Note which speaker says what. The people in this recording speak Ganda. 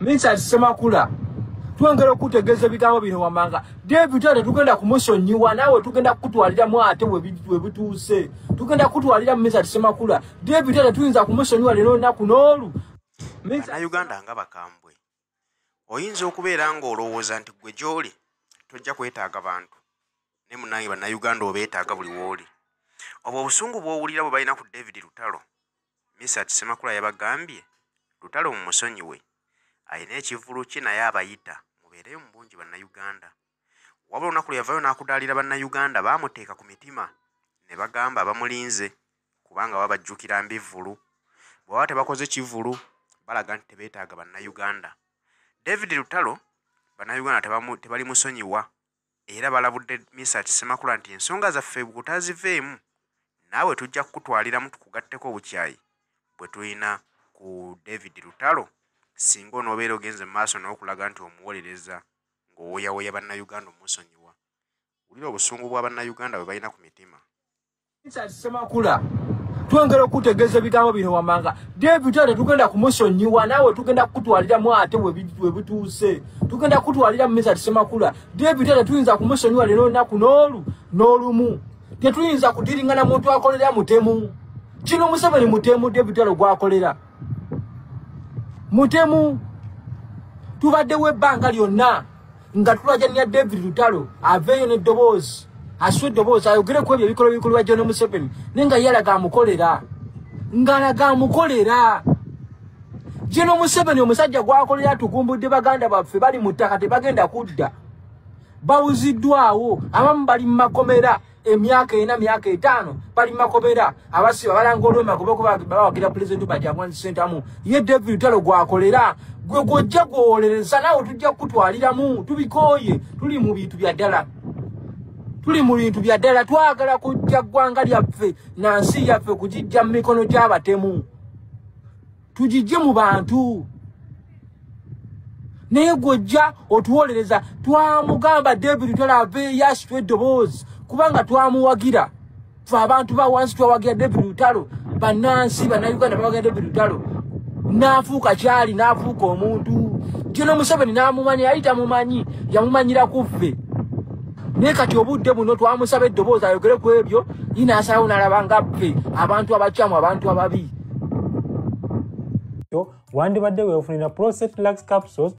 Speaker 1: Minsat Semakula twongera okutegeeza ebigambo bino wamanga david ate tugenda kumusonyiwa naawe tugenda kukutwaliramu ate webituuse tugenda kukutwalira mu minsat semakula david ate tuyinza kumusonyiwa lero olunaku n'olu.
Speaker 2: Bannayuganda nga bakambwe. Oyinza okubeera ng'olowooza nti gwe gy'oli tojja kwetaaga bantu. Ne munange bannayuganda obeetaaga buli w'oli. Obwo obusungu bw'owulira bwe balina ku david lutalo misat semakula yabagambye lutalo mu musonyiwe alina ekivulu kye naye abayita mubeereyo mu bungi bannayuganda. Wabula olunaku lwe yavayo n'akudaalira bannayuganda baamuteeka ku mitima ne bagamba bamulinze kubanga babajjukira mbivvulu. Bwe baba tebakoze kivvulu balaga nti tebeetaaga bannayuganda. David lutalo bannayuganda tebali musonyiwa era balabudde misat semakula nti ensonga zaffe bwutaziveemu naawe tujja kukutwaliramu tukugatteko obukyayi bwe tulina ku david lutalo singa onoobeera ogenze mu maaso n'okulaga nti omuwolereza ng'owoyawoya bannayuganda omusonyiwa. Wulira obusungu bwa bannayuganda bwe balina ku mitima.
Speaker 1: Semakula twongera okutegeeza ebigambo bino wamanga. David ate tugenda kumusonyiwa naawe tugenda kukutwaliramu ate webituuse tugenda kukutwalira mu minsat semakula david ate tuyinza kumusonyiwa lero olunaku n'olu n'olumu. Tetuyinza kudiringana muntu akolera mutemu. Kino museveni mutemu david ate gwakolera mutemu tubaddewo ebbanga lyonna nga tulajania david lutalo aveeyo neddoboozi aswa eddoboozi ayogere ku ebyo ebikolo bikolebwa john museveni naye nga ye alaga amukolera. Ng'alaga amukolera. Jeno museveni omusajja gwakolera tugumbudde baganda baffe bali mu ttaka tebagenda kudda. Bawuziddwawo abamu bali mu makomera emyaka ena myaka etaano bali mu makomera abasiba balanga olwemagoba bawagira pulezidenti bajamwani sentamu ye david lutalo gwakolera gwe gwojja gwowolereza naawe tujja kukutwaliramu tubikooye. Tuli mu bintu bya ddala. Tuli mu bintu bya ddala. Twagala kujja ggwanga lyaffe na nsi yaffe kugijja mu mikono gy'abatemu. Tugijje mu bantu. Naye gwojja otuwolereza twamugamba david twalaveeyo asitwa eddoboozi kubanga twamuwagira fe abantu ba wansi twawagira david lutalo bannansi bannayuganda bawagira david lutalo. N'afuuka kyali n'afuuka omuntu. Jeno museveni n'amumanyi yali tamumanyi yamumanyira ku ffe. Naye kati obudde buno twamusaba eddoboozi ayogere ku ebyo ye n'asalawo n'alaba nga ffe abantu abakyamu abantu ababi.
Speaker 3: Wandibadde weefunira prostate lax capsules